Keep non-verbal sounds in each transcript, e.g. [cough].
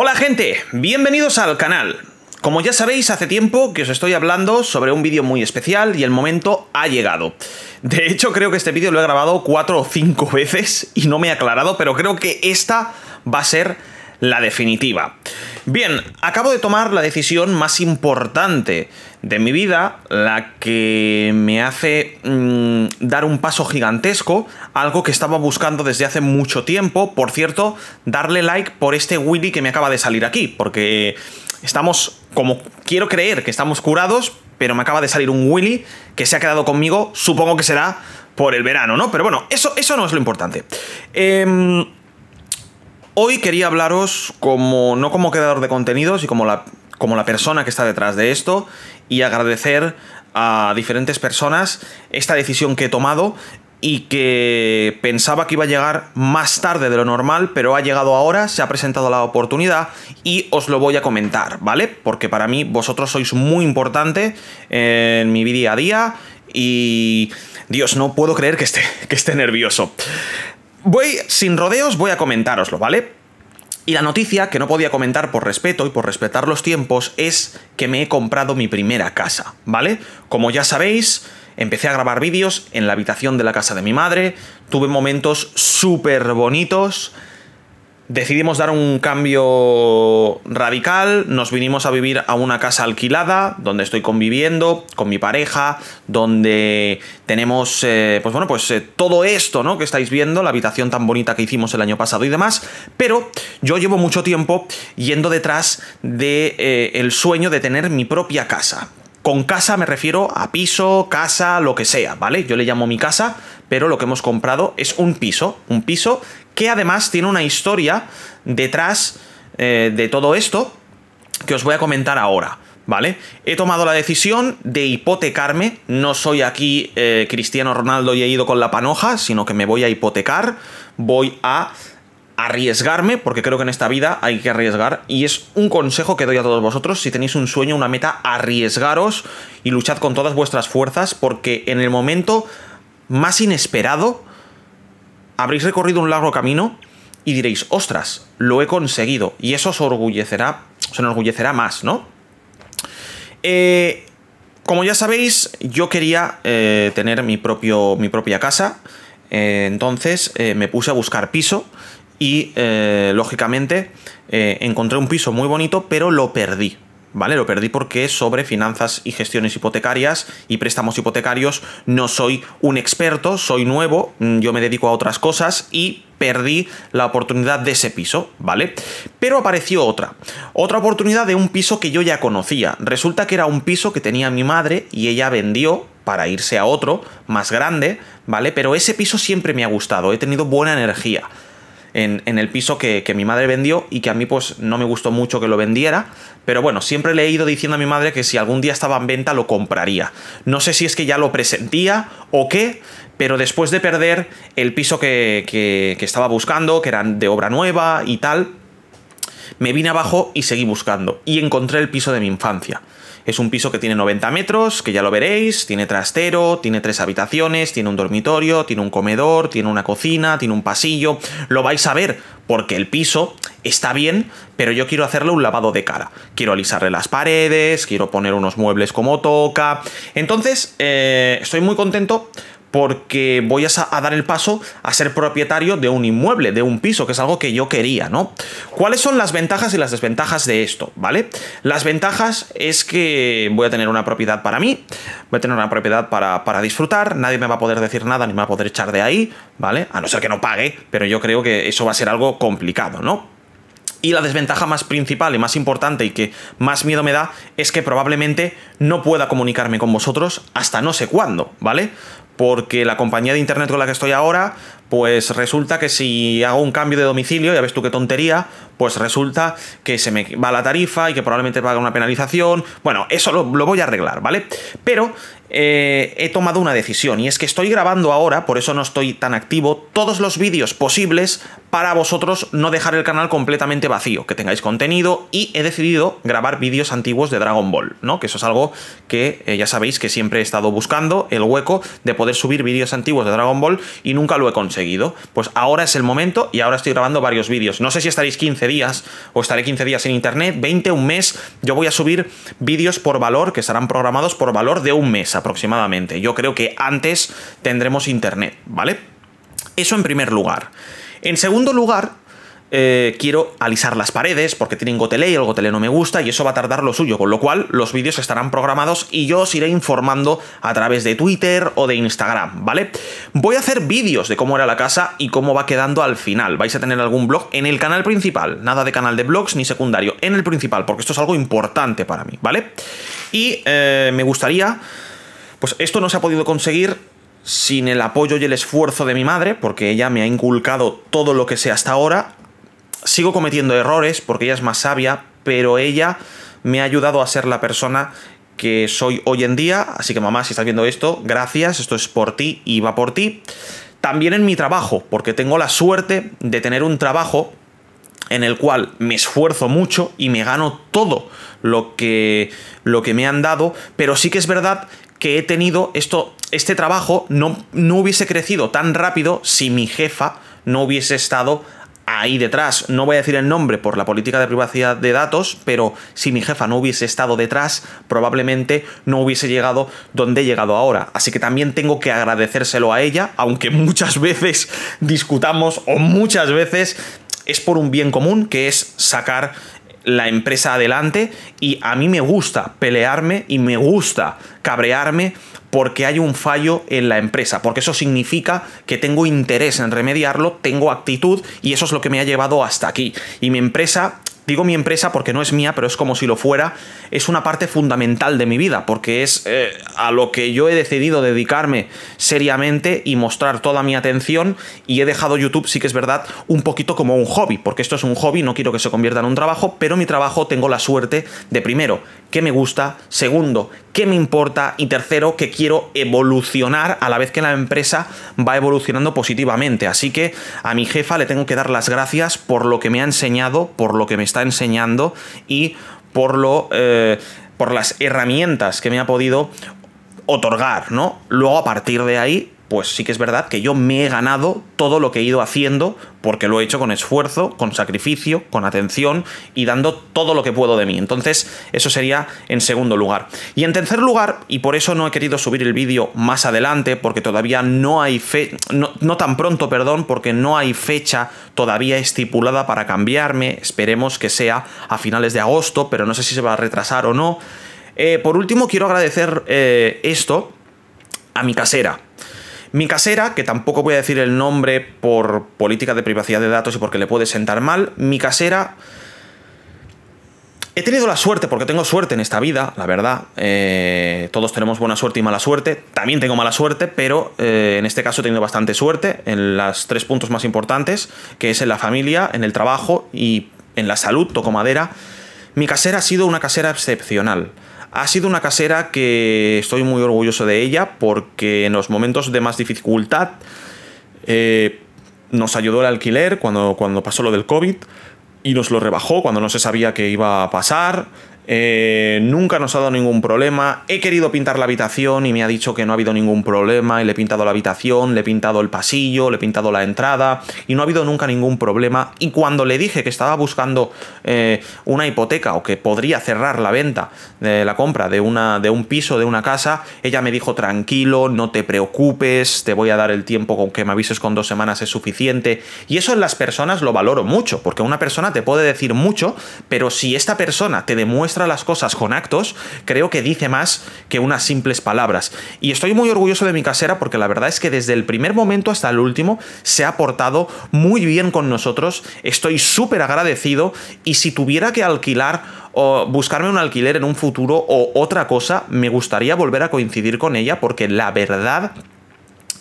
Hola gente, bienvenidos al canal. Como ya sabéis, hace tiempo que os estoy hablando sobre un vídeo muy especial y el momento ha llegado. De hecho, creo que este vídeo lo he grabado cuatro o cinco [laughs] veces y no me he aclarado, pero creo que esta va a ser la definitiva. Bien, acabo de tomar la decisión más importante de mi vida, la que me hace mm, dar un paso gigantesco, algo que estaba buscando desde hace mucho tiempo. Por cierto, darle like por este Willy que me acaba de salir aquí, porque estamos, como quiero creer que estamos curados, pero me acaba de salir un Willy que se ha quedado conmigo, supongo que será por el verano, ¿no? Pero bueno, eso, eso no es lo importante. Eh, Hoy quería hablaros como no como creador de contenidos y como la, como la persona que está detrás de esto y agradecer a diferentes personas esta decisión que he tomado y que pensaba que iba a llegar más tarde de lo normal, pero ha llegado ahora, se ha presentado la oportunidad y os lo voy a comentar, ¿vale? Porque para mí vosotros sois muy importante en mi día a día y Dios, no puedo creer que esté, que esté nervioso. Voy, sin rodeos, voy a comentároslo, ¿vale? Y la noticia que no podía comentar por respeto y por respetar los tiempos es que me he comprado mi primera casa, ¿vale? Como ya sabéis, empecé a grabar vídeos en la habitación de la casa de mi madre, tuve momentos súper bonitos, decidimos dar un cambio radical, nos vinimos a vivir a una casa alquilada, donde estoy conviviendo con mi pareja, donde tenemos, eh, pues bueno, pues eh, todo esto, ¿no? Que estáis viendo, la habitación tan bonita que hicimos el año pasado y demás, pero yo llevo mucho tiempo yendo detrás del de, eh, sueño de tener mi propia casa. Con casa me refiero a piso, casa, lo que sea, ¿vale? Yo le llamo mi casa, pero lo que hemos comprado es un piso, un piso que además tiene una historia detrás eh, de todo esto que os voy a comentar ahora. ¿Vale? He tomado la decisión de hipotecarme. No soy aquí eh, Cristiano Ronaldo y he ido con la panoja, sino que me voy a hipotecar. Voy a arriesgarme, porque creo que en esta vida hay que arriesgar. Y es un consejo que doy a todos vosotros. Si tenéis un sueño, una meta, arriesgaros y luchad con todas vuestras fuerzas, porque en el momento más inesperado habréis recorrido un largo camino y diréis, ostras, lo he conseguido. Y eso os orgullecerá, os enorgullecerá más, ¿no? Eh, como ya sabéis, yo quería eh, tener mi, propio, mi propia casa. Eh, entonces me puse a buscar piso y, lógicamente, encontré un piso muy bonito, pero lo perdí. ¿Vale? Lo perdí porque sobre finanzas y gestiones hipotecarias y préstamos hipotecarios no soy un experto, soy nuevo, mm, yo me dedico a otras cosas y perdí la oportunidad de ese piso, ¿vale? Pero apareció otra, otra oportunidad de un piso que yo ya conocía. Resulta que era un piso que tenía mi madre y ella vendió para irse a otro más grande, ¿vale? Pero ese piso siempre me ha gustado, he tenido buena energía en, el piso que, mi madre vendió y que a mí pues no me gustó mucho que lo vendiera, pero bueno, siempre le he ido diciendo a mi madre que si algún día estaba en venta lo compraría. No sé si es que ya lo presentía o qué, pero después de perder el piso que, que estaba buscando, que era de obra nueva y tal, me vine abajo y seguí buscando y encontré el piso de mi infancia. Es un piso que tiene 90 metros, que ya lo veréis, tiene trastero, tiene tres habitaciones, tiene un dormitorio, tiene un comedor, tiene una cocina, tiene un pasillo. Lo vais a ver porque el piso está bien, pero yo quiero hacerle un lavado de cara. Quiero alisarle las paredes, quiero poner unos muebles como toca. Entonces, eh, estoy muy contento porque voy a, dar el paso a ser propietario de un inmueble, de un piso, que es algo que yo quería, ¿no? ¿Cuáles son las ventajas y las desventajas de esto, ¿vale? Las ventajas es que voy a tener una propiedad para mí, voy a tener una propiedad para, para disfrutar, nadie me va a poder decir nada ni me va a poder echar de ahí, ¿vale? A no ser que no pague, pero yo creo que eso va a ser algo complicado, ¿no? Y la desventaja más principal y más importante y que más miedo me da es que probablemente no pueda comunicarme con vosotros hasta no sé cuándo, ¿vale? Porque la compañía de internet con la que estoy ahora, pues resulta que si hago un cambio de domicilio, ya ves tú qué tontería, pues resulta que se me va la tarifa y que probablemente pague una penalización. Bueno, eso lo, voy a arreglar, ¿vale? Pero eh, he tomado una decisión y es que estoy grabando ahora, por eso no estoy tan activo, todos los vídeos posibles para vosotros no dejar el canal completamente vacío, que tengáis contenido y he decidido grabar vídeos antiguos de Dragon Ball, ¿no? Que eso es algo que eh, ya sabéis que siempre he estado buscando, el hueco de poder subir vídeos antiguos de Dragon Ball y nunca lo he conseguido. Pues ahora es el momento y ahora estoy grabando varios vídeos. No sé si estaréis 15 días o estaré 15 días en internet, 20, un mes. Yo voy a subir vídeos por valor que estarán programados por valor de un mes aproximadamente. Yo creo que antes tendremos internet, ¿vale? Eso en primer lugar. En segundo lugar, eh, quiero alisar las paredes porque tienen gotelé y el gotelé no me gusta y eso va a tardar lo suyo, con lo cual los vídeos estarán programados y yo os iré informando a través de Twitter o de Instagram, ¿vale? Voy a hacer vídeos de cómo era la casa y cómo va quedando al final. Vais a tener algún blog en el canal principal, nada de canal de blogs ni secundario, en el principal, porque esto es algo importante para mí, ¿vale? Y eh, me gustaría, pues esto no se ha podido conseguir sin el apoyo y el esfuerzo de mi madre, porque ella me ha inculcado todo lo que sé hasta ahora, sigo cometiendo errores porque ella es más sabia, pero ella me ha ayudado a ser la persona que soy hoy en día. Así que mamá, si estás viendo esto, gracias, esto es por ti y va por ti. También en mi trabajo, porque tengo la suerte de tener un trabajo en el cual me esfuerzo mucho y me gano todo lo que, lo que me han dado, pero sí que es verdad que he tenido esto, este trabajo no, no hubiese crecido tan rápido si mi jefa no hubiese estado ahí detrás, no voy a decir el nombre por la política de privacidad de datos, pero si mi jefa no hubiese estado detrás, probablemente no hubiese llegado donde he llegado ahora. Así que también tengo que agradecérselo a ella, aunque muchas veces discutamos o muchas veces es por un bien común, que es sacar la empresa adelante y a mí me gusta pelearme y me gusta cabrearme porque hay un fallo en la empresa, porque eso significa que tengo interés en remediarlo, tengo actitud y eso es lo que me ha llevado hasta aquí. Y mi empresa Digo mi empresa porque no es mía, pero es como si lo fuera. Es una parte fundamental de mi vida, porque es eh, a lo que yo he decidido dedicarme seriamente y mostrar toda mi atención. Y he dejado YouTube, sí que es verdad, un poquito como un hobby, porque esto es un hobby, no quiero que se convierta en un trabajo, pero mi trabajo tengo la suerte de primero, que me gusta, segundo, que me importa y tercero, que quiero evolucionar a la vez que la empresa va evolucionando positivamente. Así que a mi jefa le tengo que dar las gracias por lo que me ha enseñado, por lo que me está enseñando y por lo... Eh, por las herramientas que me ha podido otorgar, ¿no? Luego a partir de ahí pues sí que es verdad que yo me he ganado todo lo que he ido haciendo porque lo he hecho con esfuerzo, con sacrificio, con atención y dando todo lo que puedo de mí. Entonces, eso sería en segundo lugar. Y en tercer lugar, y por eso no he querido subir el vídeo más adelante, porque todavía no hay fe, no, no tan pronto, perdón, porque no hay fecha todavía estipulada para cambiarme. Esperemos que sea a finales de agosto, pero no sé si se va a retrasar o no. Eh, por último, quiero agradecer eh, esto a mi casera. Mi casera, que tampoco voy a decir el nombre por política de privacidad de datos y porque le puede sentar mal, mi casera... He tenido la suerte, porque tengo suerte en esta vida, la verdad. Eh, todos tenemos buena suerte y mala suerte. También tengo mala suerte, pero eh, en este caso he tenido bastante suerte en los tres puntos más importantes, que es en la familia, en el trabajo y en la salud, toco madera. Mi casera ha sido una casera excepcional. Ha sido una casera que estoy muy orgulloso de ella porque en los momentos de más dificultad eh, nos ayudó el alquiler cuando, cuando pasó lo del COVID y nos lo rebajó cuando no se sabía qué iba a pasar. Eh, nunca nos ha dado ningún problema. He querido pintar la habitación y me ha dicho que no ha habido ningún problema. Y le he pintado la habitación, le he pintado el pasillo, le he pintado la entrada. Y no ha habido nunca ningún problema. Y cuando le dije que estaba buscando eh, una hipoteca o que podría cerrar la venta de la compra de, una, de un piso, de una casa, ella me dijo: tranquilo, no te preocupes, te voy a dar el tiempo con que me avises con dos semanas es suficiente. Y eso en las personas lo valoro mucho, porque una persona te puede decir mucho, pero si esta persona te demuestra las cosas con actos, creo que dice más que unas simples palabras. Y estoy muy orgulloso de mi casera porque la verdad es que desde el primer momento hasta el último se ha portado muy bien con nosotros. Estoy súper agradecido y si tuviera que alquilar o buscarme un alquiler en un futuro o otra cosa, me gustaría volver a coincidir con ella porque la verdad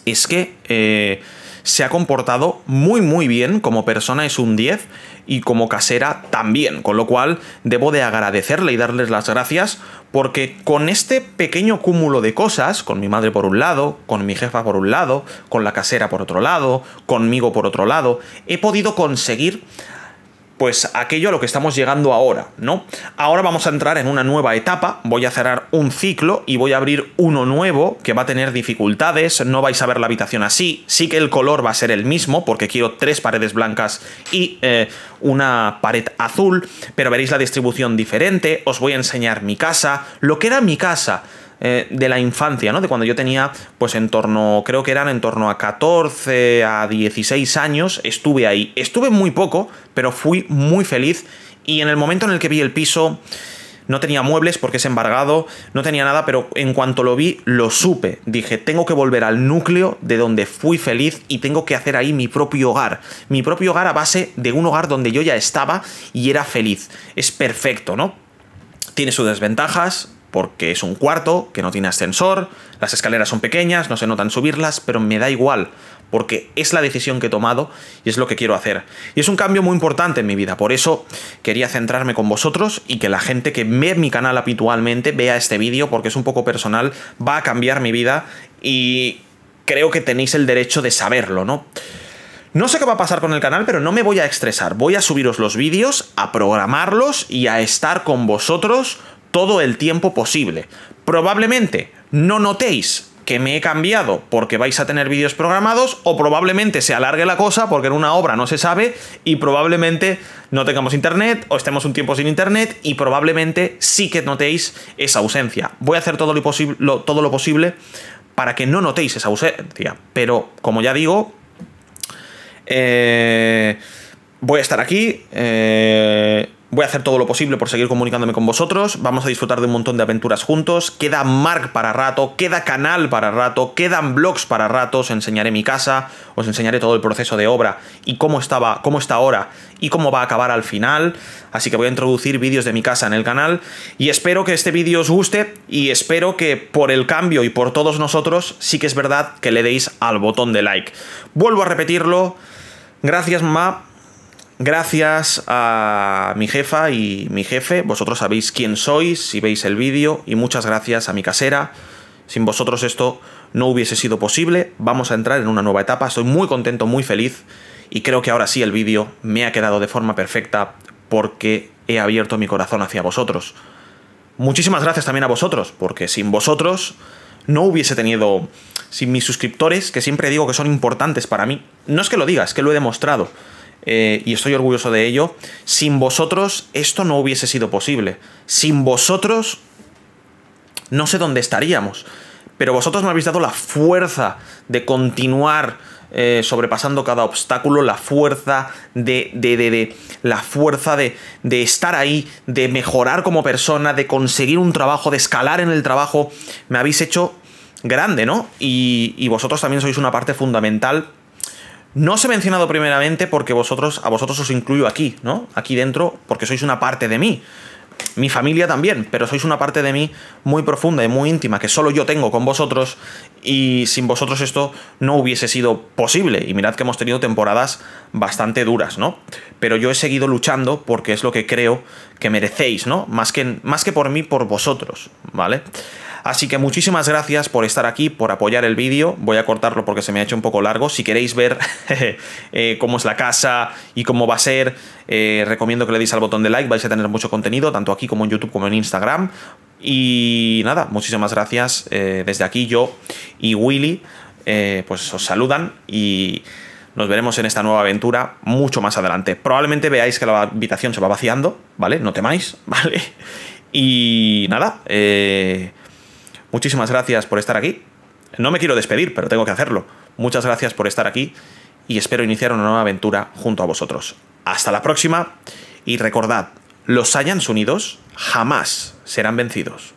es que... Eh, se ha comportado muy muy bien, como persona es un 10 y como casera también, con lo cual debo de agradecerle y darles las gracias porque con este pequeño cúmulo de cosas, con mi madre por un lado, con mi jefa por un lado, con la casera por otro lado, conmigo por otro lado, he podido conseguir pues aquello a lo que estamos llegando ahora, ¿no? Ahora vamos a entrar en una nueva etapa, voy a cerrar un ciclo y voy a abrir uno nuevo que va a tener dificultades, no vais a ver la habitación así, sí que el color va a ser el mismo porque quiero tres paredes blancas y eh, una pared azul, pero veréis la distribución diferente, os voy a enseñar mi casa, lo que era mi casa, eh, de la infancia, ¿no? De cuando yo tenía, pues en torno, creo que eran en torno a 14 a 16 años, estuve ahí. Estuve muy poco, pero fui muy feliz y en el momento en el que vi el piso... No tenía muebles porque es embargado, no tenía nada, pero en cuanto lo vi, lo supe. Dije, tengo que volver al núcleo de donde fui feliz y tengo que hacer ahí mi propio hogar. Mi propio hogar a base de un hogar donde yo ya estaba y era feliz. Es perfecto, ¿no? Tiene sus desventajas, porque es un cuarto que no tiene ascensor, las escaleras son pequeñas, no se notan subirlas, pero me da igual, porque es la decisión que he tomado y es lo que quiero hacer. Y es un cambio muy importante en mi vida, por eso quería centrarme con vosotros y que la gente que ve mi canal habitualmente vea este vídeo, porque es un poco personal, va a cambiar mi vida y creo que tenéis el derecho de saberlo, ¿no? No sé qué va a pasar con el canal, pero no me voy a estresar. Voy a subiros los vídeos, a programarlos y a estar con vosotros todo el tiempo posible. Probablemente no notéis que me he cambiado porque vais a tener vídeos programados o probablemente se alargue la cosa porque en una obra no se sabe y probablemente no tengamos internet o estemos un tiempo sin internet y probablemente sí que notéis esa ausencia. Voy a hacer todo lo, posible, todo lo posible para que no notéis esa ausencia, pero como ya digo, eh, voy a estar aquí. Eh, Voy a hacer todo lo posible por seguir comunicándome con vosotros. Vamos a disfrutar de un montón de aventuras juntos. Queda Mark para rato, queda canal para rato, quedan blogs para rato. Os enseñaré mi casa, os enseñaré todo el proceso de obra y cómo estaba, cómo está ahora y cómo va a acabar al final. Así que voy a introducir vídeos de mi casa en el canal y espero que este vídeo os guste y espero que por el cambio y por todos nosotros sí que es verdad que le deis al botón de like. Vuelvo a repetirlo. Gracias, mamá Gracias a mi jefa y mi jefe, vosotros sabéis quién sois si veis el vídeo y muchas gracias a mi casera. Sin vosotros esto no hubiese sido posible. Vamos a entrar en una nueva etapa. Estoy muy contento, muy feliz y creo que ahora sí el vídeo me ha quedado de forma perfecta porque he abierto mi corazón hacia vosotros. Muchísimas gracias también a vosotros porque sin vosotros no hubiese tenido... Sin mis suscriptores, que siempre digo que son importantes para mí, no es que lo diga, es que lo he demostrado eh, y estoy orgulloso de ello, sin vosotros esto no hubiese sido posible. Sin vosotros no sé dónde estaríamos. Pero vosotros me habéis dado la fuerza de continuar eh, sobrepasando cada obstáculo, la fuerza de, de, de, la fuerza de, de, estar ahí, de mejorar como persona, de conseguir un trabajo, de escalar en el trabajo, me habéis hecho grande, ¿no? Y, y vosotros también sois una parte fundamental no os he mencionado primeramente porque vosotros, a vosotros os incluyo aquí, ¿no? Aquí dentro, porque sois una parte de mí. Mi familia también, pero sois una parte de mí muy profunda y muy íntima que solo yo tengo con vosotros y sin vosotros esto no hubiese sido posible. Y mirad que hemos tenido temporadas bastante duras, ¿no? Pero yo he seguido luchando porque es lo que creo que merecéis, ¿no? Más que, más que por mí, por vosotros, ¿vale? Así que muchísimas gracias por estar aquí, por apoyar el vídeo. Voy a cortarlo porque se me ha hecho un poco largo. Si queréis ver [laughs] eh, cómo es la casa y cómo va a ser, eh, recomiendo que le deis al botón de like. Vais a tener mucho contenido, tanto aquí como en YouTube como en Instagram. Y nada, muchísimas gracias. Eh, desde aquí yo y Willy pues os saludan y nos veremos en esta nueva aventura mucho más adelante. Probablemente veáis que la habitación se va vaciando, ¿vale? No temáis, [laughs] ¿vale? Y nada, eh, Muchísimas gracias por estar aquí. No me quiero despedir, pero tengo que hacerlo. Muchas gracias por estar aquí y espero iniciar una nueva aventura junto a vosotros. Hasta la próxima y recordad, los Saiyans unidos jamás serán vencidos.